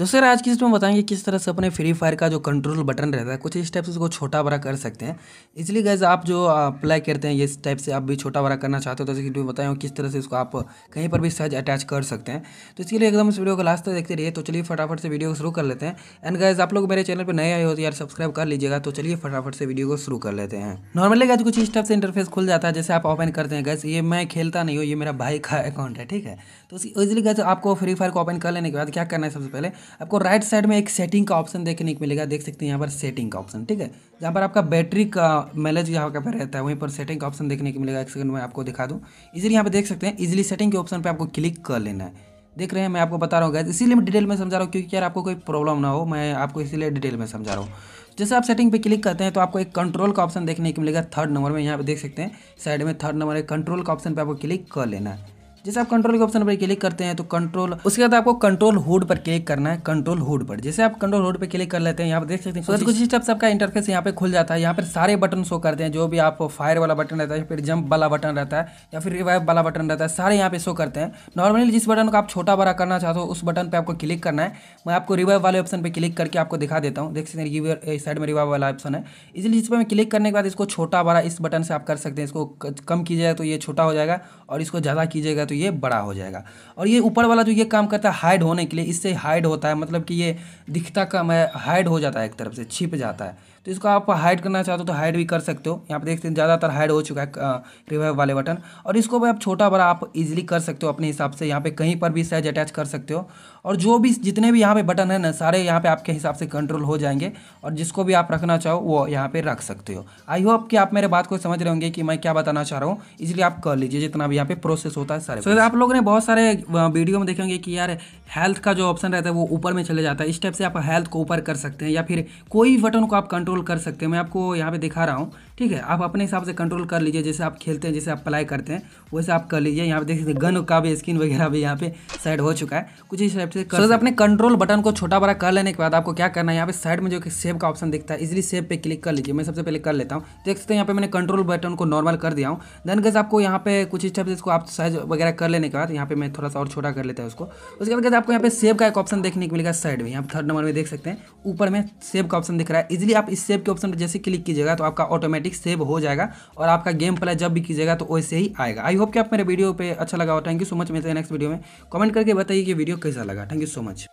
दोस्तों आज की में बताएँगे किस तरह से अपने फ्री फायर का जो कंट्रोल बटन रहता है, कुछ इस टाइप से उसको छोटा बड़ा कर सकते हैं। इसलिए गैस आप जो अप्लाई करते हैं इस टाइप से आप भी छोटा बड़ा करना चाहते हो तो इसकी बताएँ किस तरह से इसको आप कहीं पर भी सहज अटैच कर सकते हैं। तो इसके लिए एकदम इस वीडियो को लास्ट तक देखते रहिए तो चलिए फटाफट से वीडियो को शुरू कर लेते हैं। एंड गैस आप लोग मेरे चैनल पर नए आए हो तो यार सब्सक्राइब कर लीजिएगा तो चलिए फटाफट से वीडियो को शुरू कर लेते हैं। नॉर्मली गैस कुछ इस टाइप से इंटरफेस खुल जाता है, जैसे आप ओपन करते हैं गैस ये मैं खेलता नहीं हूँ, ये मेरा भाई का अकाउंट है, ठीक है? तो इजिली गैस आपको फ्री फायर को ओपन कर लेने के बाद क्या करना है सबसे पहले आपको राइट साइड में एक सेटिंग का ऑप्शन देखने को मिलेगा। देख सकते हैं यहाँ पर सेटिंग का ऑप्शन ठीक है? जहाँ पर आपका बैटरी का मैलेज यहाँ पर रहता है, वहीं पर सेटिंग का ऑप्शन देखने को मिलेगा। एक सेकंड में आपको दिखा दूँ। इजीली यहाँ पर देख सकते हैं इजीली सेटिंग के ऑप्शन पर आपको क्लिक कर लेना है। देख रहे हैं, मैं आपको बता रहा हूँ गैस इसीलिए मैं डिटेल में समझा रहा हूँ, क्योंकि यार आपको कोई प्रॉब्लम ना हो, मैं आपको इसीलिए डिटेल में समझा रहा हूँ। जैसे आप सेटिंग पे क्लिक करते हैं तो आपको एक कंट्रोल का ऑप्शन देखने को मिलेगा। थर्ड नंबर में यहाँ पे देख सकते हैं साइड में थर्ड नंबर एक कंट्रोल का ऑप्शन पे आपको क्लिक कर लेना है। जैसे आप कंट्रोल के ऑप्शन पर क्लिक करते हैं तो कंट्रोल उसके बाद आपको कंट्रोल हुड पर क्लिक करना है कंट्रोल हुड पर। जैसे आप कंट्रोल हुड पर क्लिक कर लेते हैं यहाँ पर देख सकते हैं तो कुछ स्टेप आपका इंटरफेस यहाँ पे खुल जाता है। यहाँ पर सारे बटन शो करते हैं जो भी आप फायर वाला बटन रहता है फिर जंप वाला बटन रहता है या फिर रिवाइव वाला बटन रहता है सारे यहाँ पे शो करते हैं। नॉर्मली जिस बटन को आप छोटा बड़ा करना चाहते हो उस बटन पर आपको क्लिक करना है। मैं आपको रिवाइव वाले ऑप्शन पर क्लिक करके आपको दिखा देता हूँ। देख सकते हैं साइड में रिवाइव वाला ऑप्शन है। इसलिए इस पर मैं क्लिक करने के बाद इसको छोटा बड़ा इस बटन से आप कर सकते हैं। इसको कम कीजिएगा तो ये छोटा हो जाएगा और इसको ज़्यादा कीजिएगा तो ये बड़ा हो जाएगा। और ये ऊपर वाला जो ये काम करता है हाइड होने के लिए, इससे हाइड होता है मतलब कि ये दिखता कम है हाइड हो जाता है एक तरफ़ से, छिप जाता है। तो इसको आप हाइड करना चाहते हो तो हाइड भी कर सकते हो। यहाँ पे देखते हैं, ज़्यादातर हाइड हो चुका है रिवाइव वाले बटन और इसको भी आप छोटा बड़ा आप इजीली कर सकते हो अपने हिसाब से, यहाँ पे कहीं पर भी साइज़ अटैच कर सकते हो। और जो भी जितने भी यहाँ पे बटन है ना, सारे यहाँ पे आपके हिसाब से कंट्रोल हो जाएँगे। और जिसको भी आप रखना चाहो, वो यहाँ पे रख सकते हो। आई होप कि आप मेरे बात को समझ रहे होंगे कि मैं क्या बताना चाह रहा हूँ। इसलिए आप कर लीजिए, जितना भी यहाँ पे प्रोसेस होता है सारे। So, आप लोगों ने बहुत सारे वीडियो में देखेंगे कि यार हेल्थ का जो ऑप्शन रहता है वो ऊपर में चले जाता है। इस टाइप से आप हेल्थ को ऊपर कर सकते हैं या फिर कोई बटन को आप कंट्रोल कर सकते हैं। मैं आपको यहाँ पे दिखा रहा हूँ ठीक है? आप अपने हिसाब से कंट्रोल कर लीजिए जैसे आप खेलते हैं जैसे आप अप्लाई करते हैं वैसे आप कर लीजिए। यहाँ पे देख सकते गन का भी स्किन वगैरह भी यहाँ पे साइड हो चुका है। कुछ इस टाइप से कर अपने कंट्रोल बटन को छोटा बड़ा कर लेने के बाद आपको क्या करना है? यहाँ पे साइड में जो सेव का ऑप्शन दिखता है इजिली सेव पे क्लिक कर लीजिए। मैं सबसे पहले कर लेता हूँ। देख सकते हैं यहाँ पे मैंने कंट्रोल बटन को नॉर्मल कर दिया हूँ। देन गज आपको यहाँ पे कुछ इस टाइप से इसको आप साइज़ वगैरह कर लेने के बाद यहाँ पे मैं थोड़ा सा और छोटा कर लेता है उसको। उसके बाद आपको यहाँ पे सेव का एक ऑप्शन देखने को मिलेगा साइड में। यहाँ थर्ड नंबर में देख सकते हैं। ऊपर में सेव का ऑप्शन दिख रहा है। इजिली आप इस सेव के ऑप्शन पर जैसे क्लिक कीजिएगा तो आपका ऑटोमेटिक सेव हो जाएगा और आपका गेम प्ले जब भी कीजिएगा तो वैसे ही आएगा। आई होप कि आप मेरे वीडियो पर अच्छा लगा हो। थैंक यू सो मच मिलते हैं नेक्स्ट वीडियो में। कमेंट करके बताइए कि वीडियो कैसा लगा। Thank you so much